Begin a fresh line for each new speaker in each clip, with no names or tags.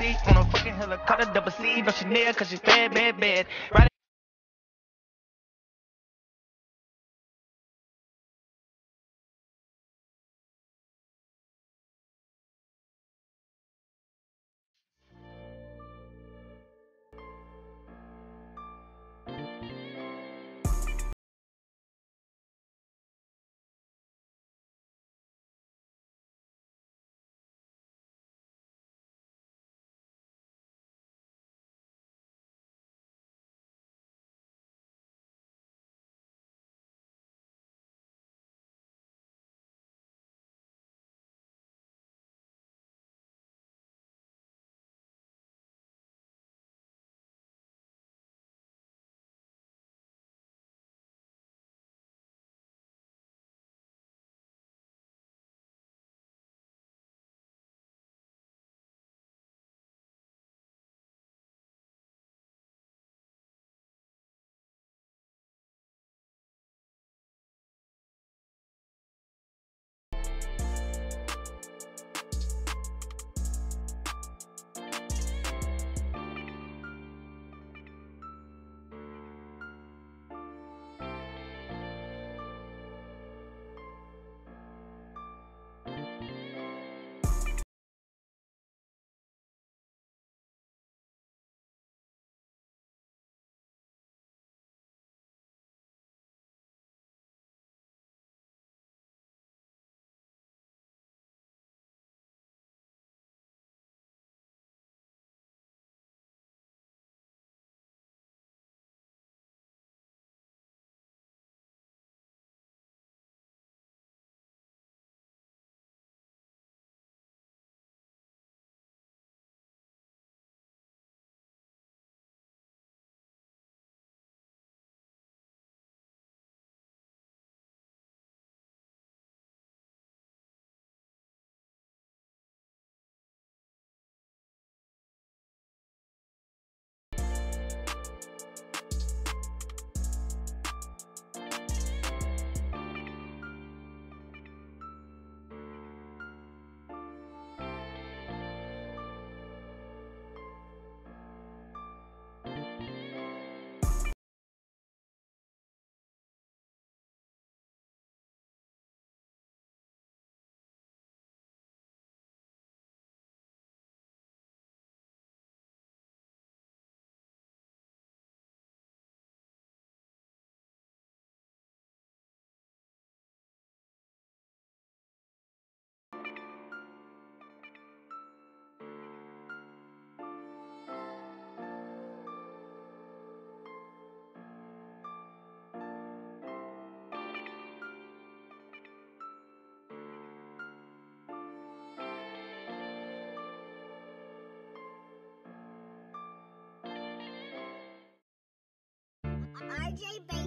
on a fucking helicopter, double C, no Chanel, cause she's bad, bad, bad. Right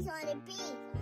on the beat.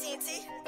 Play